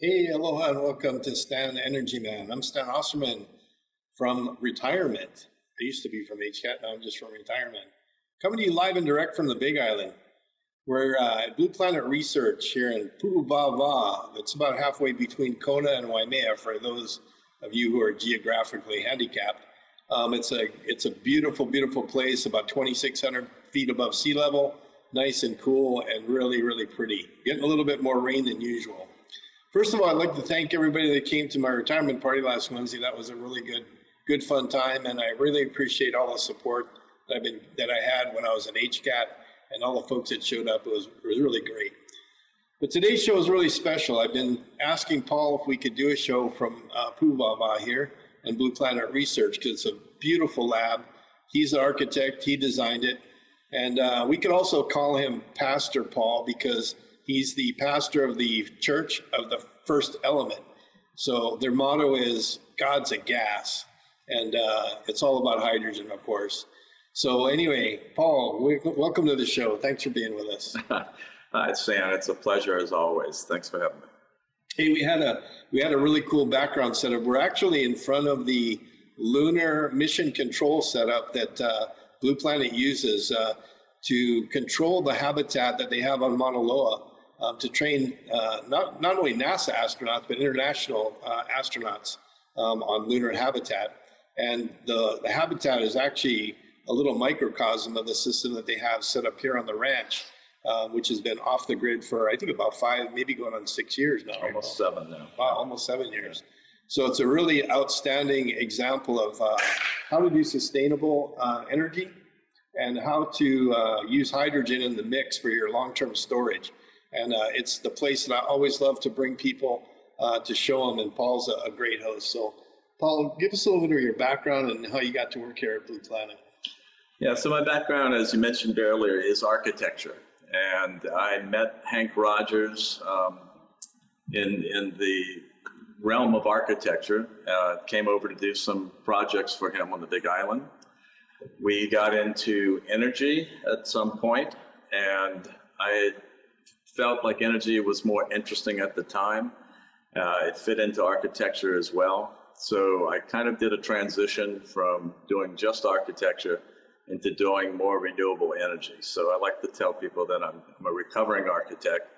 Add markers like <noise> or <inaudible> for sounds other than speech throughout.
Hey, aloha, and welcome to Stan Energy Man. I'm Stan Osserman from retirement. I used to be from HCAT, now I'm just from retirement. Coming to you live and direct from the Big Island. We're uh, at Blue Planet Research here in Pu'uwa'awa'a. It's about halfway between Kona and Waimea for those of you who are geographically handicapped. Um, it's a it's a beautiful, beautiful place, about 2,600 feet above sea level, nice and cool, and really, really pretty. Getting a little bit more rain than usual. First of all, I'd like to thank everybody that came to my retirement party last Wednesday. That was a really good, good fun time, and I really appreciate all the support that I've been that I had when I was at HCAT and all the folks that showed up. It was it was really great. But today's show is really special. I've been asking Paul if we could do a show from uh, Pu'uwa'awa'a here and Blue Planet Research because it's a beautiful lab. He's the architect. He designed it, and uh, we could also call him Pastor Paul because He's the pastor of the Church of the First Element. So their motto is God's a gas, and uh, it's all about hydrogen, of course. So anyway, Paul, we, welcome to the show. Thanks for being with us. <laughs> Hi, Sam. It's a pleasure as always. Thanks for having me. Hey, we had a we had a really cool background setup. We're actually in front of the lunar mission control setup that uh, Blue Planet uses uh, to control the habitat that they have on Mauna Loa um, to train uh, not, not only NASA astronauts, but international uh, astronauts um, on lunar habitat. And the, the habitat is actually a little microcosm of the system that they have set up here on the ranch, uh, which has been off the grid for, I think, about five, maybe going on six years now. Almost seven now. Wow, almost seven years. So it's a really outstanding example of uh, how to do sustainable uh, energy and how to uh, use hydrogen in the mix for your long-term storage. And uh, it's the place that I always love to bring people uh, to show them. And Paul's a, a, great host. So, Paul, give us a little bit of your background and how you got to work here at Blue Planet. Yeah, so my background, as you mentioned earlier, is architecture. And I met Hank Rogers um, in, in the realm of architecture, uh, came over to do some projects for him on the Big Island. We got into energy at some point, and I felt like energy was more interesting at the time. Uh, it fit into architecture as well. So I kind of did a transition from doing just architecture into doing more renewable energy. So I like to tell people that I'm, I'm a recovering architect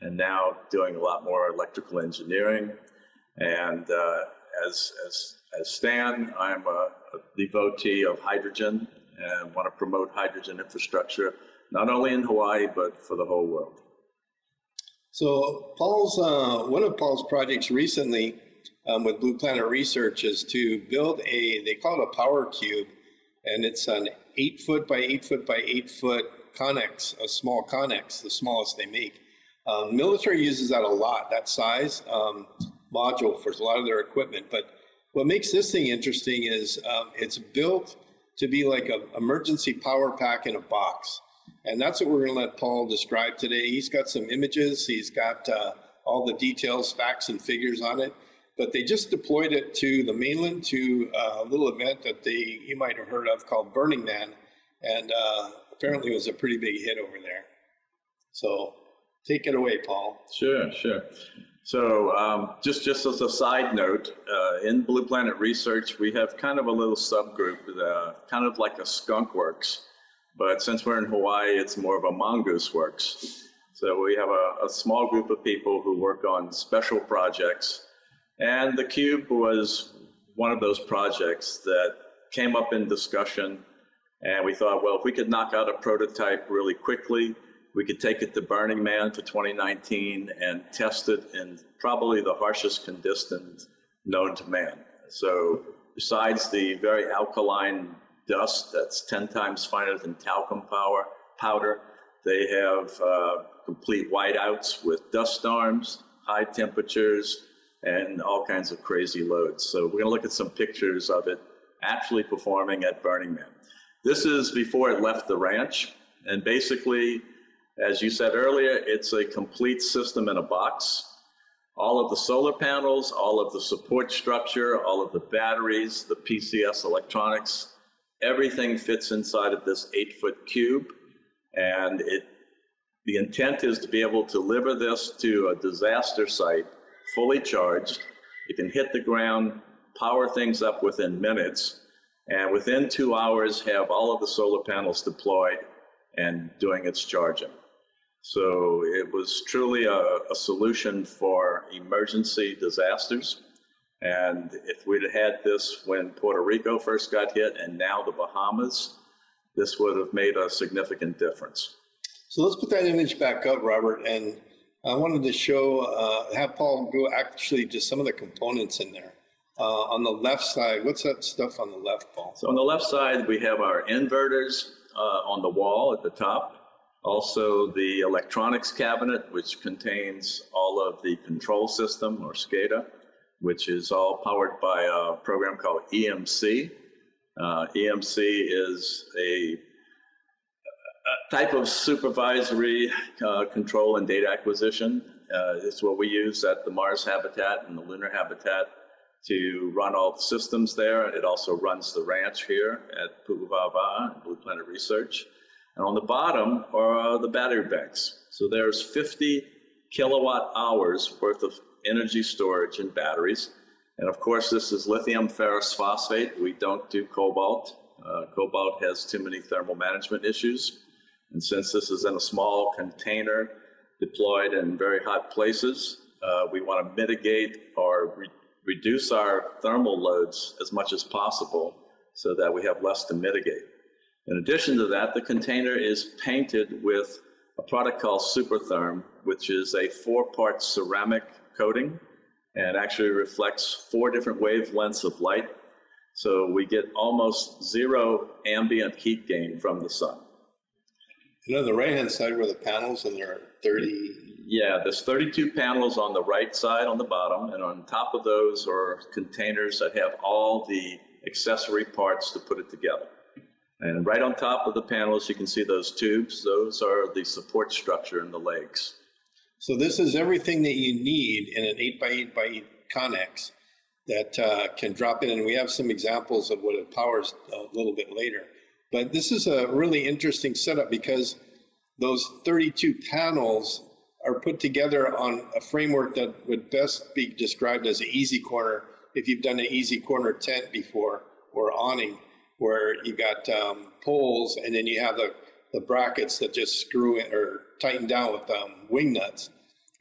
and now doing a lot more electrical engineering. And uh, as, as, as Stan, I'm a, a devotee of hydrogen and want to promote hydrogen infrastructure, not only in Hawaii, but for the whole world. So Paul's uh, one of Paul's projects recently um, with Blue Planet Research is to build a they call it a power cube, and it's an eight foot by eight foot by eight foot connex, a small connex, the smallest they make. Um, military uses that a lot, that size um, module for a lot of their equipment. But what makes this thing interesting is um, it's built to be like an emergency power pack in a box. And that's what we're going to let Paul describe today. He's got some images, he's got uh, all the details, facts, and figures on it. But they just deployed it to the mainland to uh, a little event that they you might have heard of called Burning Man, and uh, apparently it was a pretty big hit over there. So take it away, Paul. Sure, sure. So um, just just as a side note, uh, in Blue Planet Research, we have kind of a little subgroup, uh, kind of like a skunk works but since we're in Hawaii, it's more of a mongoose works. So we have a, a small group of people who work on special projects. And the Cube was one of those projects that came up in discussion. And we thought, well, if we could knock out a prototype really quickly, we could take it to Burning Man for 2019 and test it in probably the harshest conditions known to man. So besides the very alkaline dust that's 10 times finer than talcum power, powder. They have uh, complete whiteouts with dust storms, high temperatures, and all kinds of crazy loads. So we're going to look at some pictures of it actually performing at Burning Man. This is before it left the ranch. And basically, as you said earlier, it's a complete system in a box. All of the solar panels, all of the support structure, all of the batteries, the PCS electronics, everything fits inside of this eight foot cube. And it, the intent is to be able to deliver this to a disaster site fully charged. It can hit the ground, power things up within minutes, and within two hours have all of the solar panels deployed and doing its charging. So it was truly a, a solution for emergency disasters. And if we'd had this when Puerto Rico first got hit and now the Bahamas, this would have made a significant difference. So let's put that image back up, Robert. And I wanted to show, uh, have Paul go actually to some of the components in there. Uh, on the left side, what's that stuff on the left, Paul? So on the left side, we have our inverters uh, on the wall at the top. Also, the electronics cabinet, which contains all of the control system or SCADA, which is all powered by a program called EMC. Uh, EMC is a, a type of supervisory uh, control and data acquisition. Uh, it's what we use at the Mars habitat and the lunar habitat to run all the systems there. It also runs the ranch here at Pu'uwa'awa'a, Blue Planet Research. And on the bottom are the battery banks. So there's 50 kilowatt hours worth of energy storage and batteries. And of course, this is lithium ferrous phosphate. We don't do cobalt. Uh, cobalt has too many thermal management issues. And since this is in a small container deployed in very hot places, uh, we want to mitigate or re reduce our thermal loads as much as possible so that we have less to mitigate. In addition to that, the container is painted with a product called Supertherm, which is a four-part ceramic coating and actually reflects four different wavelengths of light. So we get almost zero ambient heat gain from the sun. And on the right-hand side were the panels, and there are 30 yeah, there's 32 panels on the right side on the bottom, and on top of those are containers that have all the accessory parts to put it together. And right on top of the panels, you can see those tubes. Those are the support structure in the legs. So this is everything that you need in an 8 by 8 by 8 Connex that uh, can drop in. And we have some examples of what it powers a little bit later. But this is a really interesting setup because those 32 panels are put together on a framework that would best be described as an easy corner if you've done an easy corner tent before or awning where you got um, poles and then you have the, the brackets that just screw it or tighten down with um, wing nuts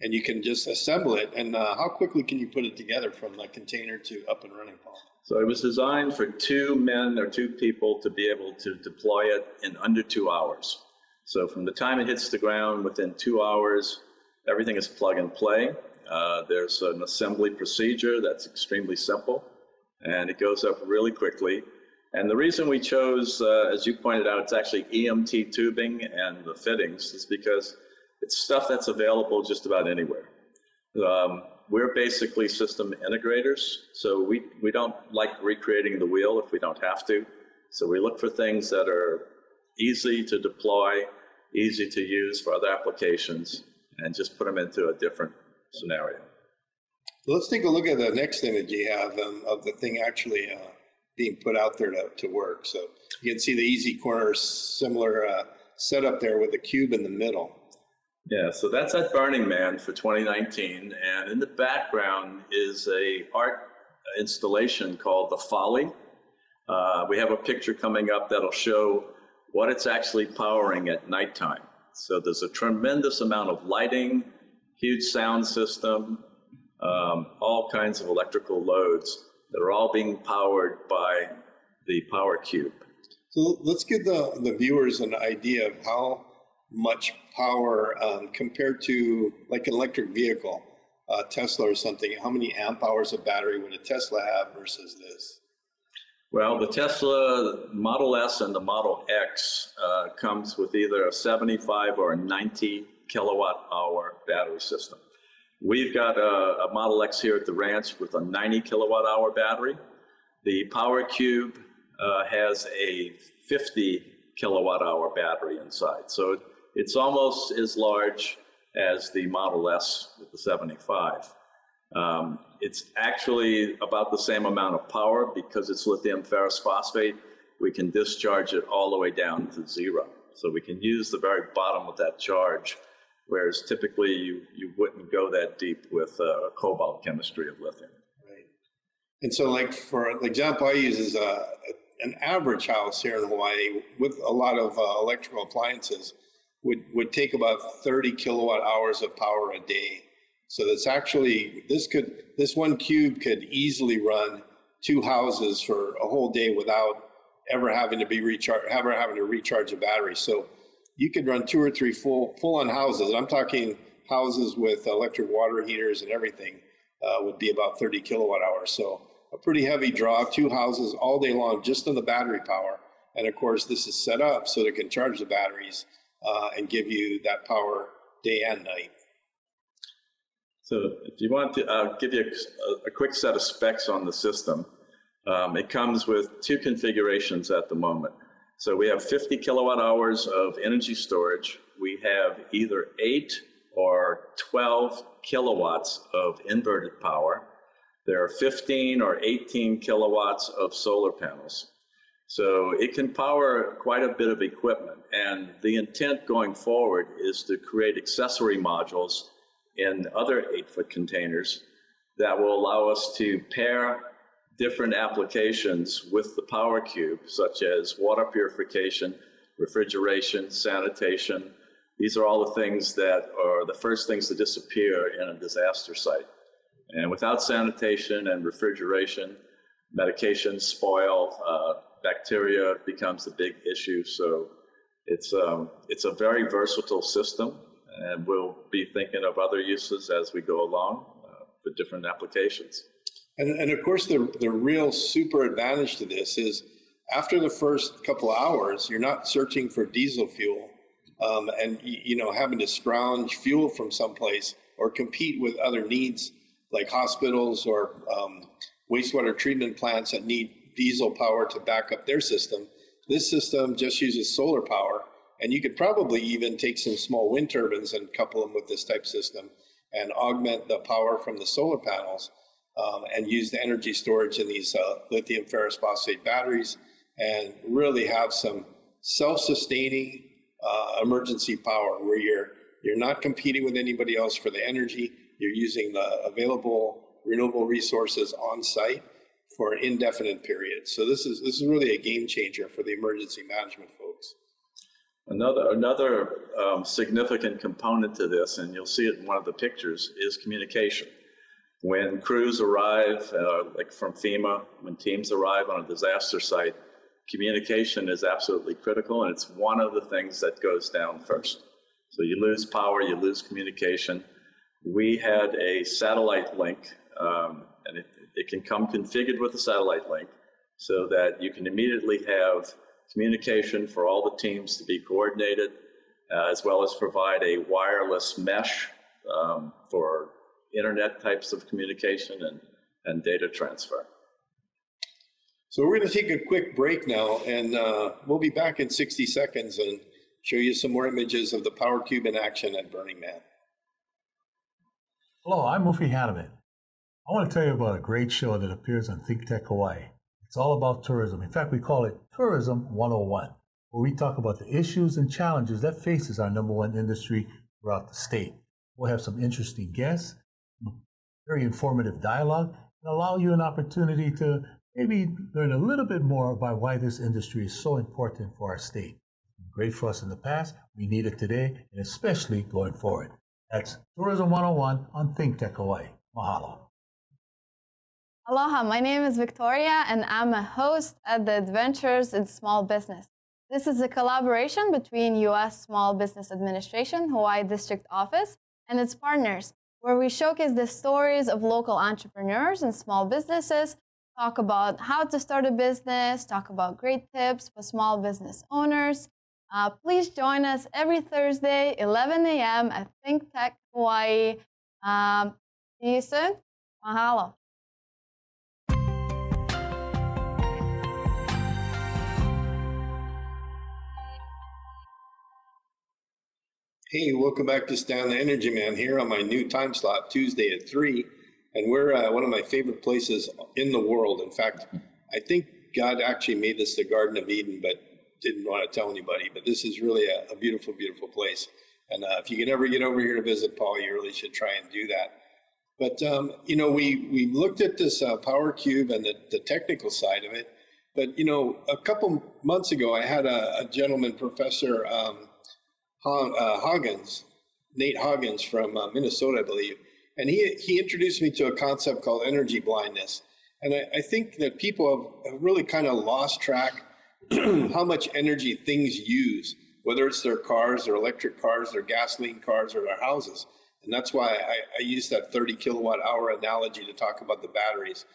and you can just assemble it and uh, how quickly can you put it together from the container to up and running paul so it was designed for two men or two people to be able to deploy it in under two hours so from the time it hits the ground within two hours Everything is plug and play. Uh, there's an assembly procedure that's extremely simple, and it goes up really quickly. And the reason we chose, uh, as you pointed out, it's actually EMT tubing and the fittings is because it's stuff that's available just about anywhere. Um, we're basically system integrators, so we, we don't like recreating the wheel if we don't have to. So we look for things that are easy to deploy, easy to use for other applications, and just put them into a different scenario. Let's take a look at the next image you have um, of the thing actually uh, being put out there to, to work. So you can see the easy corner similar uh, setup there with the cube in the middle. Yeah, so that's at Burning Man for 2019, and in the background is a art installation called The Folly. Uh, we have a picture coming up that'll show what it's actually powering at nighttime. So there's a tremendous amount of lighting, huge sound system, um, all kinds of electrical loads that are all being powered by the Power Cube. So let's give the, the viewers an idea of how much power um, compared to like an electric vehicle, uh, Tesla or something, how many amp hours of battery would a Tesla have versus this? Well, the Tesla Model S and the Model X uh, comes with either a 75 or a 90 kilowatt hour battery system. We've got a, a Model X here at the ranch with a 90 kilowatt hour battery. The Power Cube uh, has a 50 kilowatt hour battery inside. So it's almost as large as the Model S with the 75. Um, it's actually about the same amount of power because it's lithium ferrous phosphate. We can discharge it all the way down to zero. So we can use the very bottom of that charge whereas typically you, you wouldn't go that deep with uh, cobalt chemistry of lithium. Right. And so, like for example I use is a, an average house here in Hawaii with a lot of uh, electrical appliances would, would take about 30 kilowatt hours of power a day. So that's actually this could this one cube could easily run two houses for a whole day without ever having to be recharged, ever having to recharge a battery. So you could run two or three full full on houses. I'm talking houses with electric water heaters and everything uh, would be about 30 kilowatt hours. So a pretty heavy draw, two houses all day long just on the battery power. And of course, this is set up so that it can charge the batteries uh, and give you that power day and night. So if you want to uh, give you a, a, quick set of specs on the system, um, it comes with two configurations at the moment. So we have 50 kilowatt hours of energy storage. We have either 8 or 12 kilowatts of inverted power. There are 15 or 18 kilowatts of solar panels. So it can power quite a bit of equipment. And the intent going forward is to create accessory modules in other eight foot containers that will allow us to pair different applications with the power cube, such as water purification, refrigeration, sanitation. These are all the things that are the first things to disappear in a disaster site. And without sanitation and refrigeration, medications spoil, uh, bacteria becomes a big issue. So it's, um, it's a very versatile system, and we'll be thinking of other uses as we go along uh, for different applications. And, and of course, the, the real super advantage to this is after the first couple hours, you're not searching for diesel fuel um, and you know having to scrounge fuel from someplace or compete with other needs like hospitals or um, wastewater treatment plants that need diesel power to back up their system. This system just uses solar power, and you could probably even take some small wind turbines and couple them with this type system and augment the power from the solar panels um, and use the energy storage in these uh, lithium ferrous phosphate batteries and really have some self-sustaining uh, emergency power where you're you're not competing with anybody else for the energy. You're using the available renewable resources on site for an indefinite period. So this is this is really a game changer for the emergency management folks. Another another um, significant component to this, and you'll see it in one of the pictures, is communication. When crews arrive, uh, like from FEMA, when teams arrive on a disaster site, communication is absolutely critical, and it's one of the things that goes down first. So you lose power, you lose communication. We had a satellite link, um, and it, it can come configured with a satellite link so that you can immediately have communication for all the teams to be coordinated, uh, as well as provide a wireless mesh um, for internet types of communication and, and data transfer. So we're going to take a quick break now, and uh, we'll be back in 60 seconds and show you some more images of the Power Cube in action at Burning Man. Hello, I'm Mufi Hannemann. I want to tell you about a great show that appears on Think Tech Hawaii. It's all about tourism. In fact, we call it Tourism 101, where we talk about the issues and challenges that faces our number one industry throughout the state. We'll have some interesting guests, very informative dialogue, and allow you an opportunity to maybe learn a little bit more about why this industry is so important for our state. Great for us in the past, we need it today, and especially going forward. That's Tourism 101 on Think Tech Hawaii. Mahalo. Aloha, my name is Victoria and I'm a host at the Adventures in Small Business. This is a collaboration between U.S. Small Business Administration, Hawaii District Office, and its partners, where we showcase the stories of local entrepreneurs and small businesses, talk about how to start a business, talk about great tips for small business owners. Uh, please join us every Thursday, 11 a.m. at Think Tech Hawaii. Um, see you soon. Mahalo. Hey, welcome back to Stan the Energy Man here on my new time slot, Tuesday at 3. And we're uh, one of my favorite places in the world. In fact, I think God actually made this the Garden of Eden, but didn't want to tell anybody. But this is really a, a beautiful, beautiful place. And uh, if you can ever get over here to visit Paul, you really should try and do that. But um, you know, we we looked at this uh, Power Cube and the, the technical side of it. But you know, a couple months ago, I had a, a gentleman, Professor um, Hagens, Nate Hagens from uh, Minnesota, I believe, and he he introduced me to a concept called energy blindness. And I, I think that people have, have really kind of lost track <clears throat> how much energy things use, whether it's their cars, their electric cars, their gasoline cars, or their houses. And that's why I, I use that 30 kilowatt hour analogy to talk about the batteries.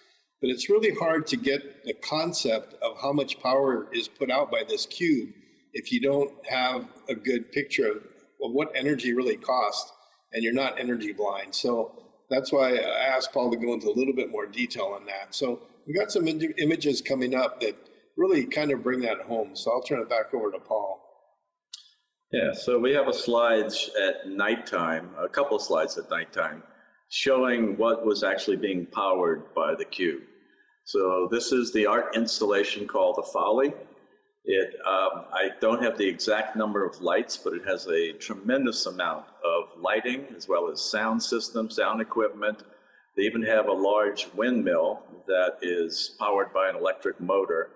But it's really hard to get the concept of how much power is put out by this cube if you don't have a good picture of, what energy really costs and you're not energy blind. So that's why I asked Paul to go into a little bit more detail on that. So we've got some Im- images coming up that really kind of bring that home. So I'll turn it back over to Paul. Yeah, so we have a slide at nighttime, a couple of slides at nighttime, showing what was actually being powered by the cube. So this is the art installation called the Folly. It, um, I don't have the exact number of lights, but it has a tremendous amount of lighting as well as sound system, sound equipment. They even have a large windmill that is powered by an electric motor.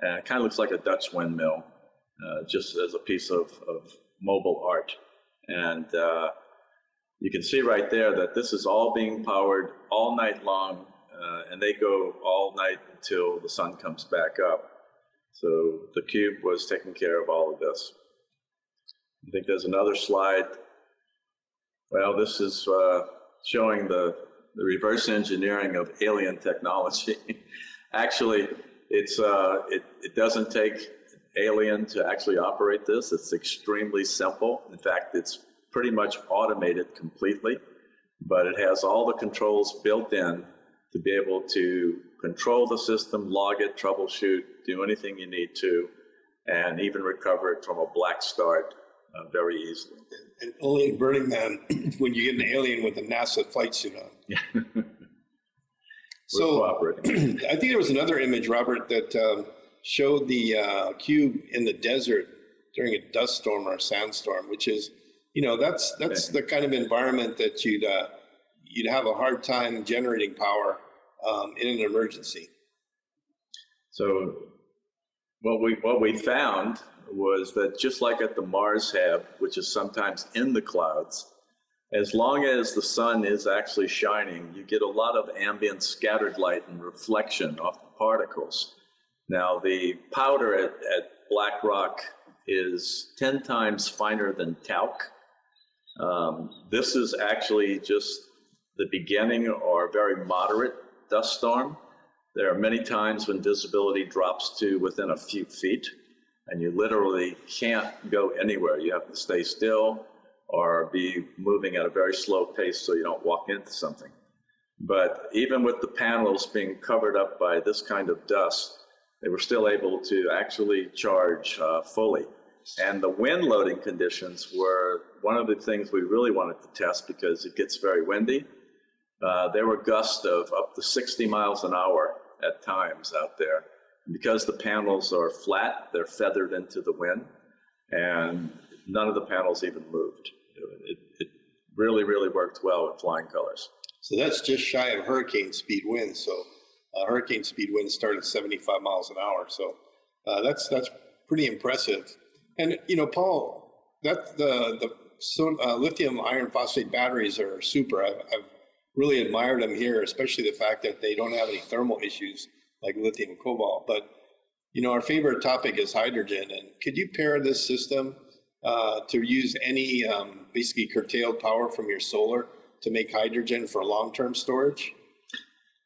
And it kind of looks like a Dutch windmill, uh, just as a piece of, of mobile art. And uh, you can see right there that this is all being powered all night long, uh, and they go all night until the sun comes back up. So the cube was taking care of all of this. I think there's another slide. Well, this is uh, showing the, the reverse engineering of alien technology. <laughs> Actually, it's, uh, it, it doesn't take alien to actually operate this. It's extremely simple. In fact, it's pretty much automated completely, but it has all the controls built in to be able to control the system, log it, troubleshoot, do anything you need to, and even recover it from a black start uh, very easily. And only in Burning Man <clears throat> when you get an alien with a NASA flight suit on. <laughs> So <clears throat> I think there was another image, Robert, that um, showed the uh, cube in the desert during a dust storm or a sandstorm, which is, you know, that's that's okay. the kind of environment that you'd uh, you'd have a hard time generating power um, in an emergency. So, what we what we found was that just like at the Mars Hab, which is sometimes in the clouds, as long as the sun is actually shining, you get a lot of ambient scattered light and reflection off the particles. Now, the powder at, at Black Rock is 10 times finer than talc. Um, this is actually just the beginning or very moderate dust storm. There are many times when visibility drops to within a few feet, and you literally can't go anywhere. You have to stay still or be moving at a very slow pace so you don't walk into something. But even with the panels being covered up by this kind of dust, they were still able to actually charge uh, fully. And the wind loading conditions were one of the things we really wanted to test because it gets very windy. Uh, there were gusts of up to 60 miles an hour at times out there. And because the panels are flat, they're feathered into the wind, and none of the panels even moved. It, it really, really worked well with flying colors. So that's just shy of hurricane speed winds. So uh, hurricane speed winds start at 75 miles an hour. So uh, that's that's pretty impressive. And you know, Paul, that the the so, uh, lithium iron phosphate batteries are super. I've, I've, really admired them here, especially the fact that they don't have any thermal issues like lithium cobalt. But you know, our favorite topic is hydrogen, and could you pair this system uh, to use any um, basically curtailed power from your solar to make hydrogen for long-term storage?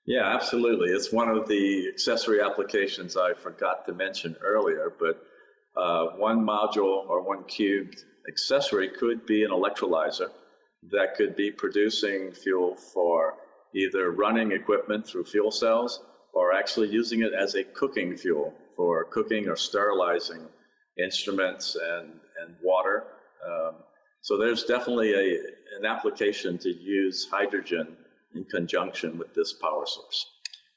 Yeah, absolutely. It's one of the accessory applications I forgot to mention earlier, but uh, one module or one cubed accessory could be an electrolyzer that could be producing fuel for either running equipment through fuel cells or actually using it as a cooking fuel for cooking or sterilizing instruments and, and water. Um, so there's definitely a, an application to use hydrogen in conjunction with this power source.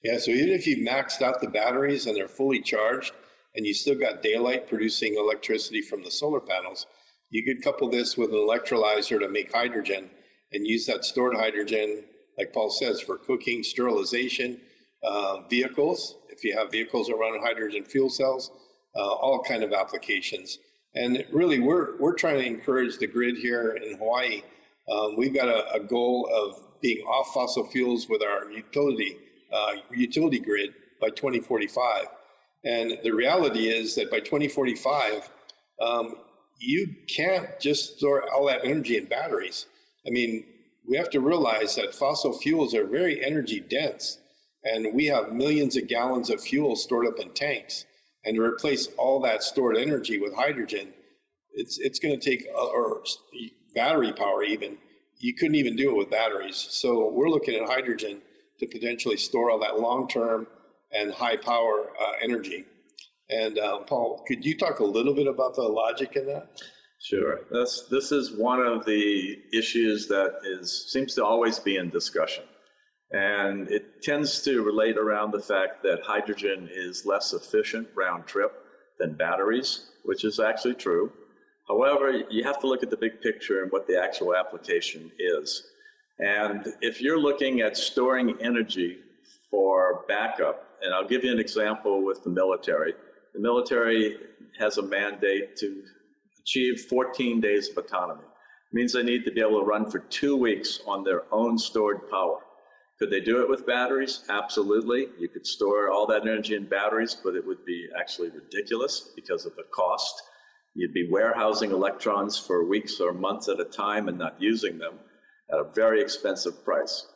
Yeah, so even if you maxed out the batteries and they're fully charged and you still got daylight producing electricity from the solar panels, You could couple this with an electrolyzer to make hydrogen and use that stored hydrogen, like Paul says, for cooking, sterilization, uh, vehicles. If you have vehicles that run hydrogen fuel cells, uh, all kind of applications. And really, we're we're trying to encourage the grid here in Hawaii. Um, we've got a, a, goal of being off fossil fuels with our utility uh, utility grid by 2045. And the reality is that by 2045, um, you can't just store all that energy in batteries. I mean, we have to realize that fossil fuels are very energy dense, and we have millions of gallons of fuel stored up in tanks. And to replace all that stored energy with hydrogen, it's it's going to take uh, or battery power even. You couldn't even do it with batteries. So we're looking at hydrogen to potentially store all that long term and high power uh, energy. And um, Paul, could you talk a little bit about the logic in that? Sure. This, this is one of the issues that is seems to always be in discussion. And it tends to relate around the fact that hydrogen is less efficient round trip than batteries, which is actually true. However, you have to look at the big picture and what the actual application is. And if you're looking at storing energy for backup, and I'll give you an example with the military. The military has a mandate to achieve 14 days of autonomy. It means they need to be able to run for two weeks on their own stored power. Could they do it with batteries? Absolutely. You could store all that energy in batteries, but it would be actually ridiculous because of the cost. You'd be warehousing electrons for weeks or months at a time and not using them at a very expensive price.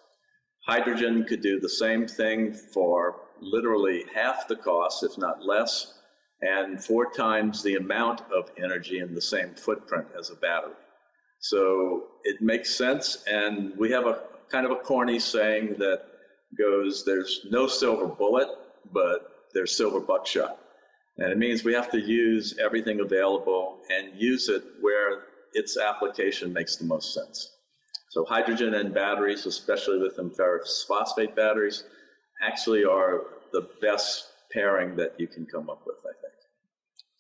Hydrogen could do the same thing for literally half the cost, if not less, and four times the amount of energy in the same footprint as a battery. So it makes sense, and we have a kind of a corny saying that goes, there's no silver bullet, but there's silver buckshot. And it means we have to use everything available and use it where its application makes the most sense. So hydrogen and batteries, especially lithium ferrous phosphate batteries, actually are the best pairing that you can come up with.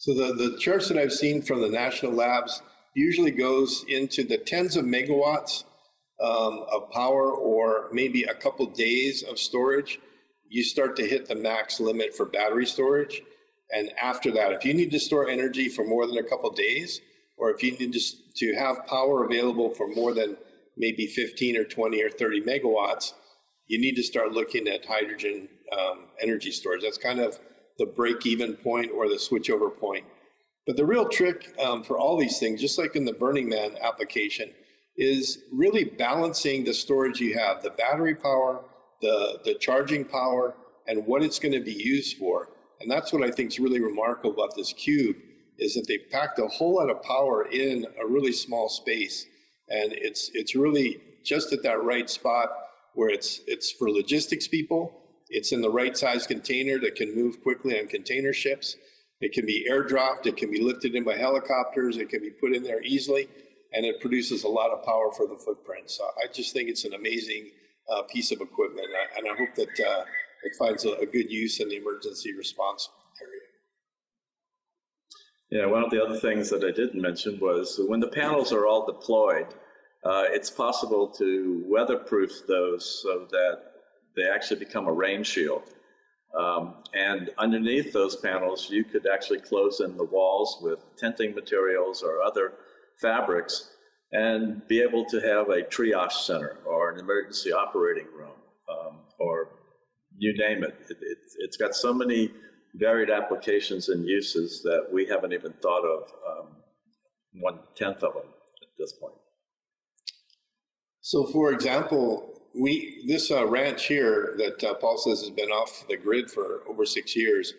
So the, the charts that I've seen from the national labs usually goes into the tens of megawatts um, of power or maybe a couple days of storage. You start to hit the max limit for battery storage. And after that, if you need to store energy for more than a couple days, or if you need to, to have power available for more than maybe 15 or 20 or 30 megawatts, you need to start looking at hydrogen um, energy storage. That's kind of the break even point or the switchover point. But the real trick um, for all these things, just like in the Burning Man application, is really balancing the storage you have, the battery power, the, the charging power, and what it's going to be used for. And that's what I think is really remarkable about this cube is that they packed a whole lot of power in a really small space and it's it's really just at that right spot where it's it's for logistics people. It's in the right size container that can move quickly on container ships. It can be airdropped. It can be lifted in by helicopters. It can be put in there easily, and it produces a lot of power for the footprint. So I just think it's an amazing uh, piece of equipment, and I, hope that uh, it finds a, a good use in the emergency response area. Yeah, one of the other things that I didn't mention was when the panels are all deployed, uh, it's possible to weatherproof those so that they actually become a rain shield. Um, and underneath those panels, you could actually close in the walls with tenting materials or other fabrics and be able to have a triage center or an emergency operating room um, or you name it. it, it it's got so many varied applications and uses that we haven't even thought of um, one tenth of them at this point. So, for example, we this uh, ranch here that uh, Paul says has been off the grid for over six years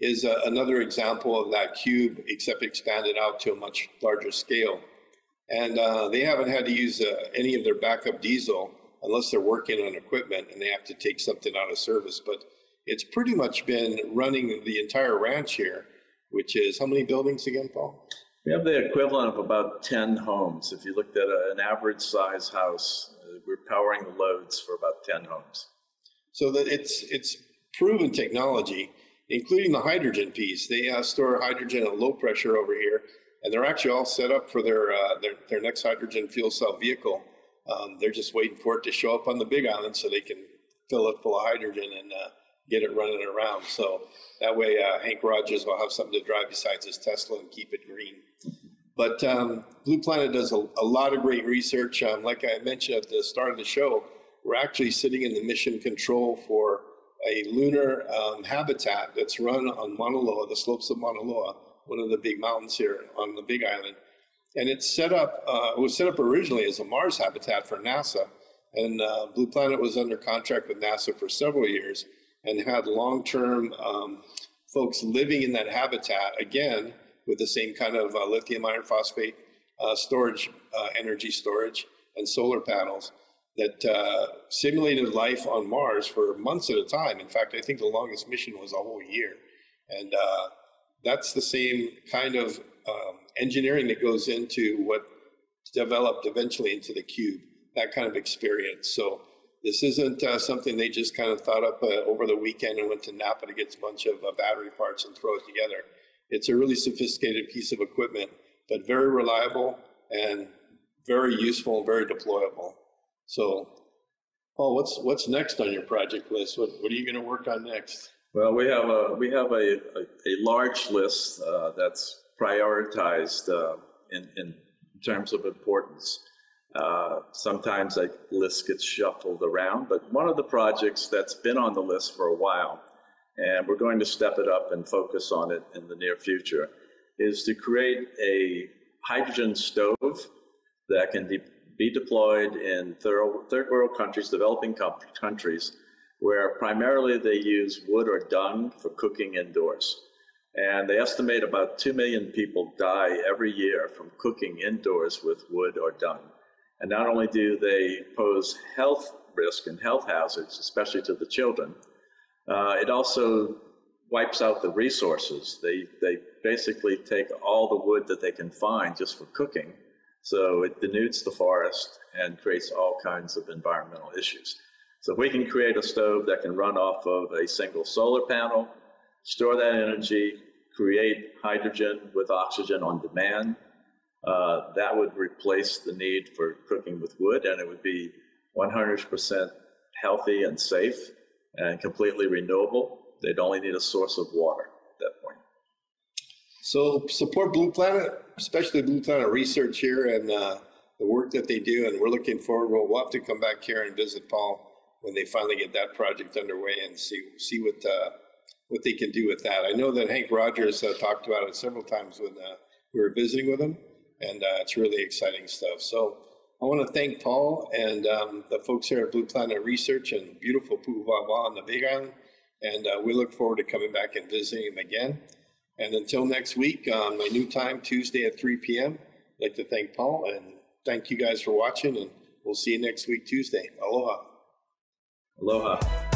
is uh, another example of that cube, except expanded out to a much larger scale. And uh, they haven't had to use uh, any of their backup diesel unless they're working on equipment and they have to take something out of service. But it's pretty much been running the entire ranch here, which is how many buildings again, Paul? We have the equivalent of about 10 homes. If you looked at a, an average size house, we're powering the loads for about 10 homes. So that it's, it's proven technology, including the hydrogen piece. They uh, store hydrogen at low pressure over here, and they're actually all set up for their uh, their, their next hydrogen fuel cell vehicle. Um, they're just waiting for it to show up on the Big Island so they can fill it full of hydrogen and uh, get it running around. So that way, uh, Hank Rogers will have something to drive besides his Tesla and keep it green. But um, Blue Planet does a, a, lot of great research. Um, like I mentioned at the start of the show, we're actually sitting in the mission control for a lunar um, habitat that's run on Mauna Loa, the slopes of Mauna Loa, one of the big mountains here on the Big Island. And it's set up, uh, it was set up originally as a Mars habitat for NASA. And uh, Blue Planet was under contract with NASA for several years and had long term um, folks living in that habitat, again, with the same kind of uh, lithium iron phosphate uh, storage, uh, energy storage, and solar panels that uh, simulated life on Mars for months at a time. In fact, I think the longest mission was a whole year. And uh, that's the same kind of um, engineering that goes into what developed eventually into the cube, that kind of experience. So this isn't uh, something they just kind of thought up uh, over the weekend and went to Napa to get a bunch of uh, battery parts and throw it together. It's a really sophisticated piece of equipment, but very reliable and very useful and very deployable. So, Paul, what's what's next on your project list? What what are you going to work on next? Well, we have a we have a a, a large list uh, that's prioritized uh, in in terms of importance. Uh, sometimes that list gets shuffled around, but one of the projects that's been on the list for a while, and we're going to step it up and focus on it in the near future, is to create a hydrogen stove that can de- be deployed in third world countries, developing countries, where primarily they use wood or dung for cooking indoors. And they estimate about 2 million people die every year from cooking indoors with wood or dung. And not only do they pose health risk and health hazards, especially to the children, uh, it also wipes out the resources. They, they basically take all the wood that they can find just for cooking so it denudes the forest and creates all kinds of environmental issues. So if we can create a stove that can run off of a single solar panel, store that energy, create hydrogen with oxygen on demand, uh, that would replace the need for cooking with wood and it would be 100% healthy and safe and completely renewable. They'd only need a source of water at that point. So support Blue Planet, especially Blue Planet Research here and uh, the work that they do. And we're looking forward. We'll, we'll, have to come back here and visit Paul when they finally get that project underway and see see what uh, what they can do with that. I know that Hank Rogers uh, talked about it several times when uh, we were visiting with him, and uh, it's really exciting stuff. So. I want to thank Paul and um, the folks here at Blue Planet Research and beautiful Pu'uwa'awa'a on the Big Island. And uh, we look forward to coming back and visiting him again. And until next week, um, my new time, Tuesday at 3 p.m., I'd like to thank Paul and thank you guys for watching, and we'll see you next week, Tuesday. Aloha. Aloha.